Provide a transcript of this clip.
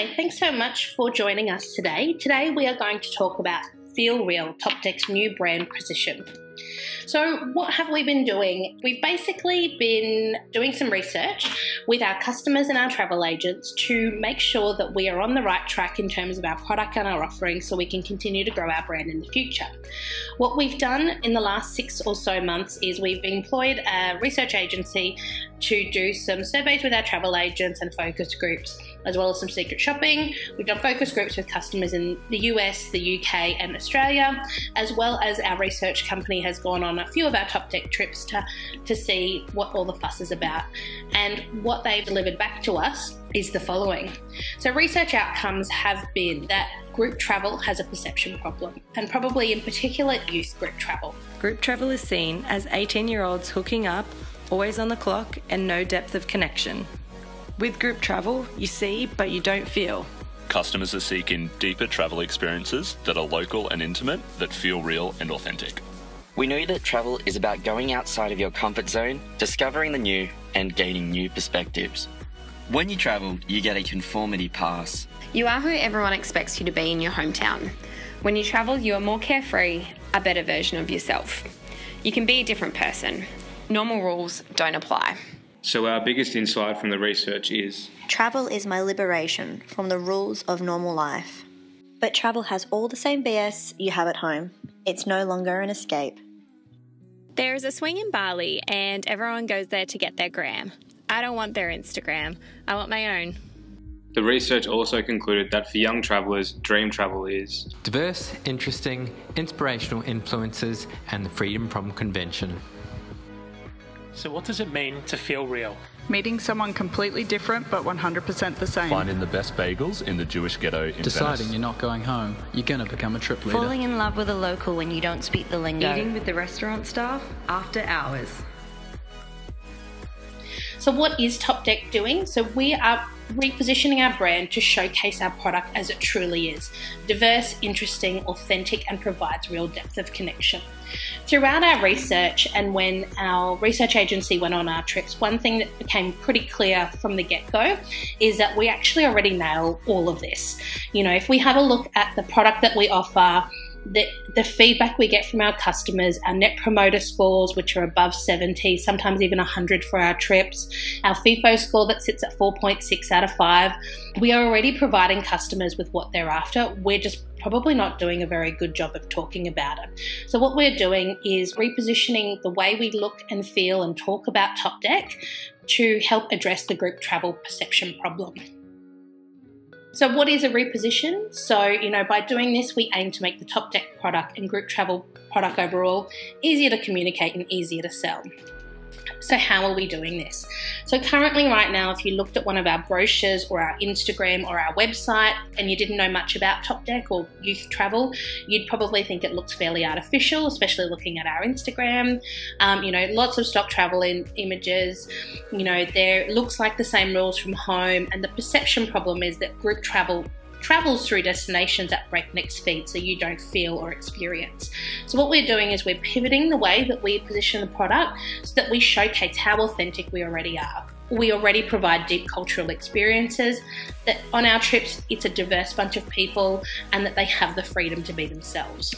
Hi, thanks so much for joining us today. Today we are going to talk about Feel Real, Topdeck's new brand position. So, what have we been doing? We've basically been doing some research with our customers and our travel agents to make sure that we are on the right track in terms of our product and our offering so we can continue to grow our brand in the future. What we've done in the last six or so months is we've employed a research agency to do some surveys with our travel agents and focus groups, as well as some secret shopping. We've done focus groups with customers in the US, the UK, and Australia, as well as our research company has gone on a few of our Topdeck trips to, to see what all the fuss is about. And what they've delivered back to us is the following. So, research outcomes have been that group travel has a perception problem, and probably in particular youth group travel. Group travel is seen as 18 year olds hooking up, always on the clock, and no depth of connection. With group travel, you see but you don't feel. Customers are seeking deeper travel experiences that are local and intimate, that feel real and authentic. We know that travel is about going outside of your comfort zone, discovering the new, and gaining new perspectives. When you travel, you get a conformity pass. You are who everyone expects you to be in your hometown. When you travel, you are more carefree, a better version of yourself. You can be a different person. Normal rules don't apply. So, our biggest insight from the research is Travel is my liberation from the rules of normal life. But travel has all the same BS you have at home. It's no longer an escape. There is a swing in Bali, and everyone goes there to get their gram. I don't want their Instagram, I want my own. the research also concluded that for young travellers, dream travel is Diverse, interesting, inspirational influences, and the freedom from convention. So, what does it mean to feel real? Meeting someone completely different but 100% the same. Finding the best bagels in the Jewish ghetto in Deciding Venice. you're not going home, you're going to become a trip leader. Falling in love with a local when you don't speak the lingo. Eating with the restaurant staff after hours. So, what is Topdeck doing? So, we are repositioning our brand to showcase our product as it truly is diverse, interesting, authentic, and provides real depth of connection. Throughout our research, and when our research agency went on our trips, one thing that became pretty clear from the get go is that we actually already nail all of this. You know, if we have a look at the product that we offer, the, the feedback we get from our customers, our net promoter scores, which are above 70, sometimes even 100 for our trips, our Feefo score that sits at 4.6 out of 5, we are already providing customers with what they're after. We're just probably not doing a very good job of talking about it. So, what we're doing is repositioning the way we look and feel and talk about Topdeck to help address the group travel perception problem. So, what is a reposition? So, you know, by doing this, we aim to make the Topdeck product and group travel product overall easier to communicate and easier to sell. So, how are we doing this? So, currently, right now, if you looked at one of our brochures or our Instagram or our website and you didn't know much about Topdeck or youth travel, you'd probably think it looks fairly artificial, especially looking at our Instagram. Um, you know, lots of stock travel in images. You know, there looks like the same rules from home, and the perception problem is that group travel travels through destinations at breakneck speed so you don't feel or experience. So, what we're doing is we're pivoting the way that we position the product so that we showcase how authentic we already are. We already provide deep cultural experiences, that on our trips it's a diverse bunch of people, and that they have the freedom to be themselves.